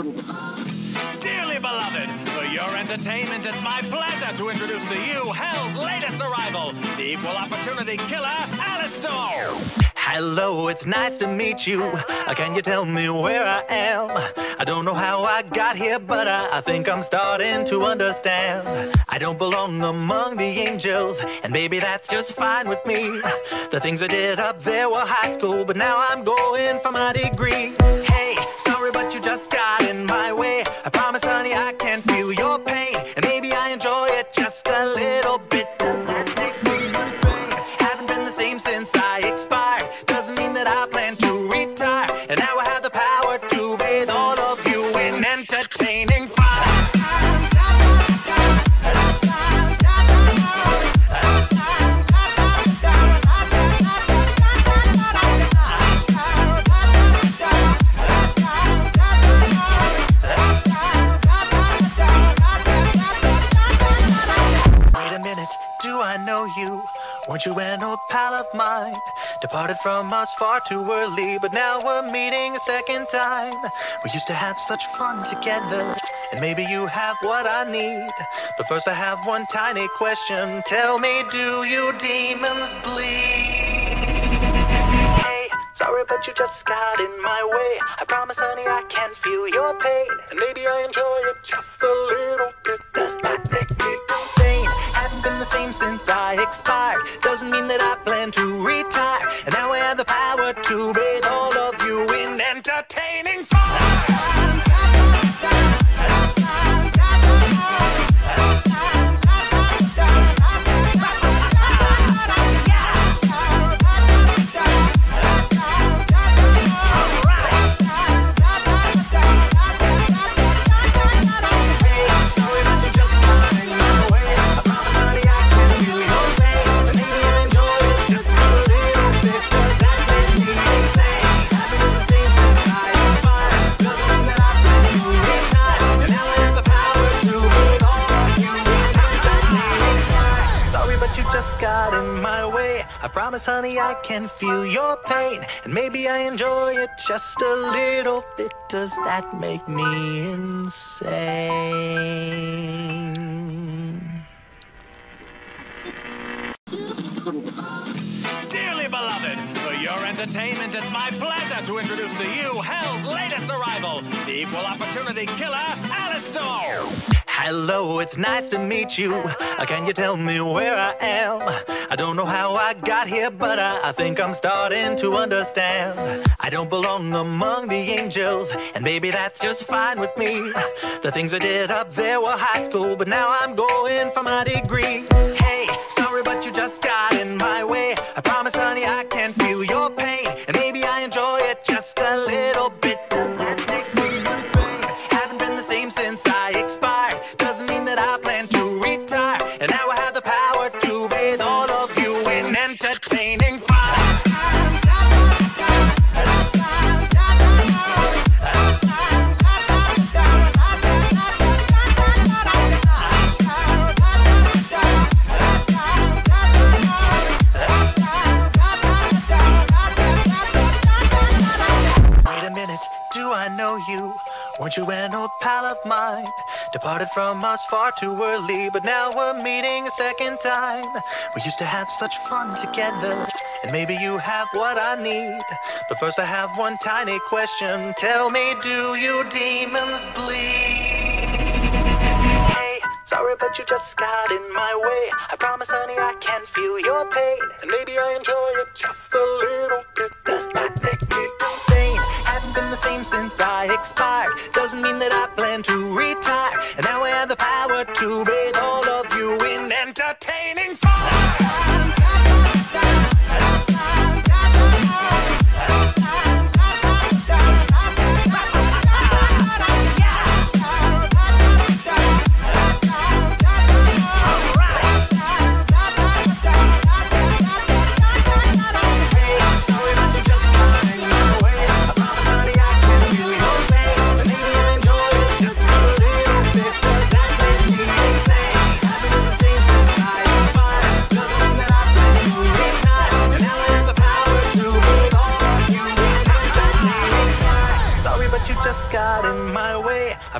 Dearly beloved, for your entertainment, it's my pleasure to introduce to you Hell's latest arrival, the equal opportunity killer, Alastor. Hello, it's nice to meet you. Uh, Can you tell me where I am? I don't know how I got here, but I, I think I'm starting to understand. I don't belong among the angels, and maybe that's just fine with me. The things I did up there were high school, but now I'm going for my degree. Hey, sorry, but you just got in my way. I promise, honey, I can feel your pain, and maybe I enjoy it just a little bit. Does that make me insane? Haven't been the same since I expired. Doesn't mean that I plan to retire. And now I have the power to do I know you? Weren't you an old pal of mine? Departed from us far too early, but now we're meeting a second time. We used to have such fun together, and maybe you have what I need. But first, I have one tiny question. Tell me, do you demons bleed? Hey, sorry, but you just got in my way. I promise, honey, I can feel your pain. And maybe I enjoy it just a little bit. Does that make? Haven't been the same since I expired. Doesn't mean that I plan to retire. And now I have the power to bathe all of you in entertaining fire. I promise, honey, I can feel your pain. And maybe I enjoy it just a little bit. Does that make me insane? Dearly beloved, for your entertainment, it's my pleasure to introduce to you Hell's latest arrival, the equal opportunity killer, Alastor. Hello, it's nice to meet you. Uh, Can you tell me where I am? I don't know how I got here, but I, I think I'm starting to understand. I don't belong among the angels, and maybe that's just fine with me. The things I did up there were high school, but now I'm going for my degree. Hey, sorry, but you just got in my way. I promise, honey, I can feel your pain, and maybe I enjoy it just a little bit. That me insane? Haven't been the same since I expired. Weren't you an old pal of mine? Departed from us far too early, but now we're meeting a second time. We used to have such fun together, and maybe you have what I need. But first, I have one tiny question. Tell me, do you demons bleed? Hey, sorry, but you just got in my way. I promise, honey, I can feel your pain. And maybe I enjoy it just a little same since I expired. Doesn't mean that I plan to retire. And now I have the power to bathe all of you in entertaining fire.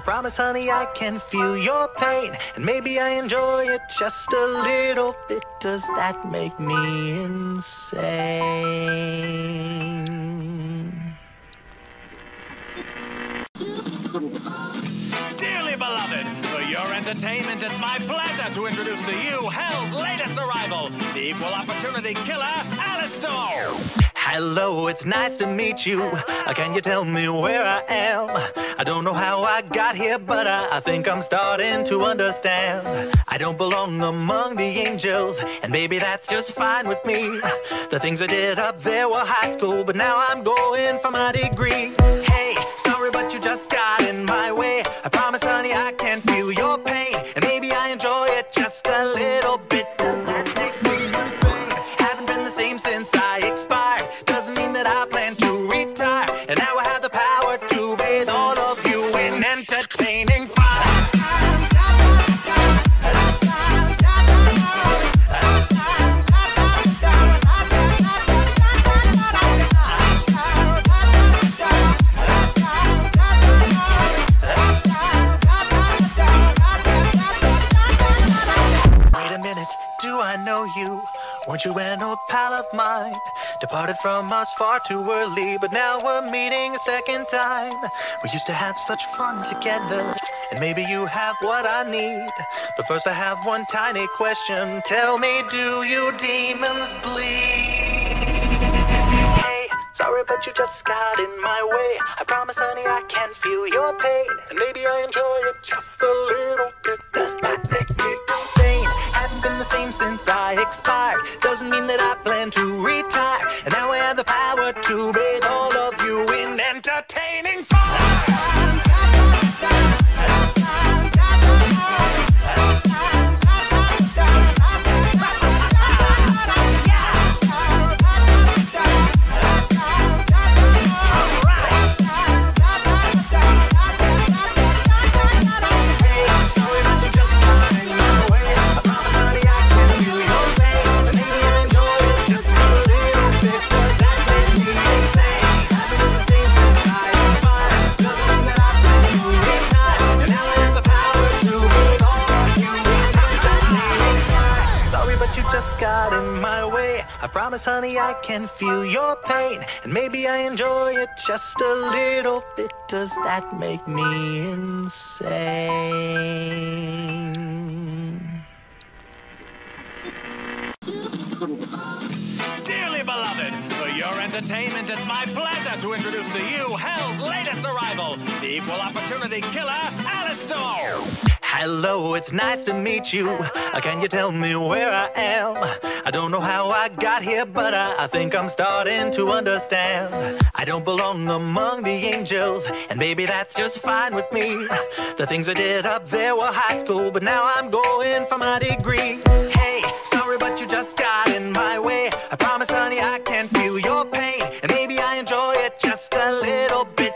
I promise, honey, I can feel your pain. And maybe I enjoy it just a little bit. Does that make me insane? Dearly beloved, for your entertainment, it's my pleasure to introduce to you Hell's latest arrival, the equal opportunity killer, Alastor. Hello, it's nice to meet you. Uh, Can you tell me where I am? I don't know how I got here, but I, I think I'm starting to understand. I don't belong among the angels, and maybe that's just fine with me. The things I did up there were high school, but now I'm going for my degree. Hey, sorry, but you just got in my way. I promise, honey, I can feel your pain, pal of mine? Departed from us far too early, but now we're meeting a second time. We used to have such fun together, and maybe you have what I need. But first, I have one tiny question. Tell me, do you demons bleed? Hey, sorry, but you just got in my way. I promise, honey, I can feel your pain. And maybe I enjoy it just a little bit. Does that make the same since I expired. Doesn't mean that I plan to retire. And now I have the power to bathe all of you in entertaining. Promise, honey, I can feel your pain. And maybe I enjoy it just a little bit. Does that make me insane? Dearly beloved, for your entertainment, it's my pleasure to introduce to you Hell's latest arrival, the equal opportunity killer, Alastor. Hello, it's nice to meet you. Uh, Can you tell me where I am? I don't know how I got here, but I, I think I'm starting to understand. I don't belong among the angels, and maybe that's just fine with me. The things I did up there were high school, but now I'm going for my degree. Hey, sorry, but you just got in my way. I promise, honey, I can feel your pain, and maybe I enjoy it just a little bit.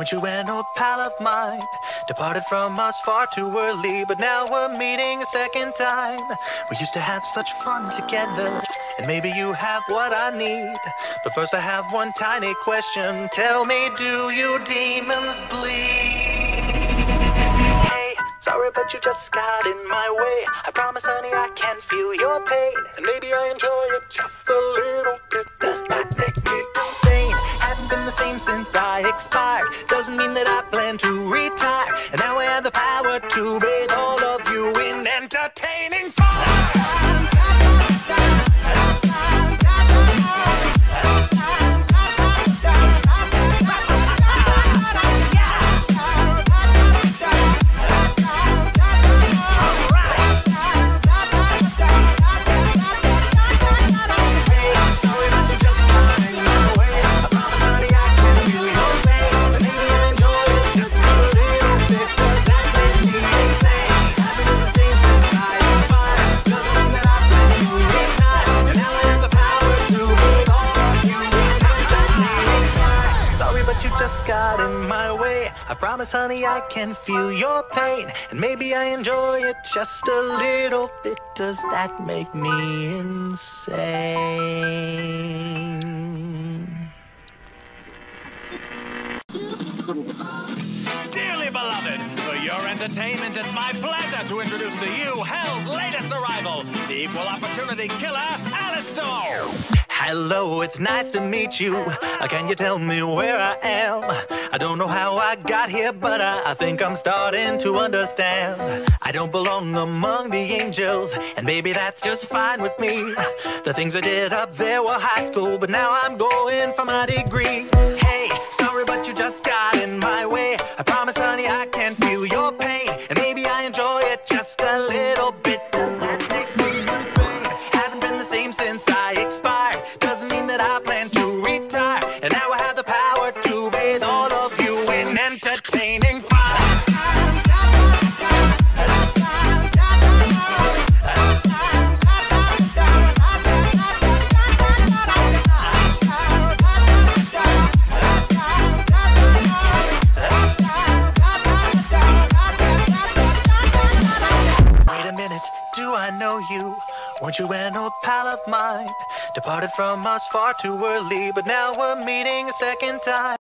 Weren't you an old pal of mine? Departed from us far too early, but now we're meeting a second time. We used to have such fun together, and maybe you have what I need. But first, I have one tiny question. Tell me, do you demons bleed? Hey, sorry, but you just got in my way. I promise, honey, I can feel your pain. And maybe I enjoy it just a little bit. The same since I expired. Doesn't mean that I plan to retire. I promise, honey, I can feel your pain, and maybe I enjoy it just a little bit. Does that make me insane? Dearly beloved, for your entertainment, it's my pleasure to introduce to you Hell's latest arrival, the equal opportunity killer, Alastor. Hello, it's nice to meet you. Uh, Can you tell me where I am? I don't know how I got here, but I, I think I'm starting to understand. I don't belong among the angels, and maybe that's just fine with me. The things I did up there were high school, but now I'm going for my degree. Hey, sorry, but you just got in my way. I promise, honey, I can Weren't you an old pal of mine? Departed from us far too early, but now we're meeting a second time.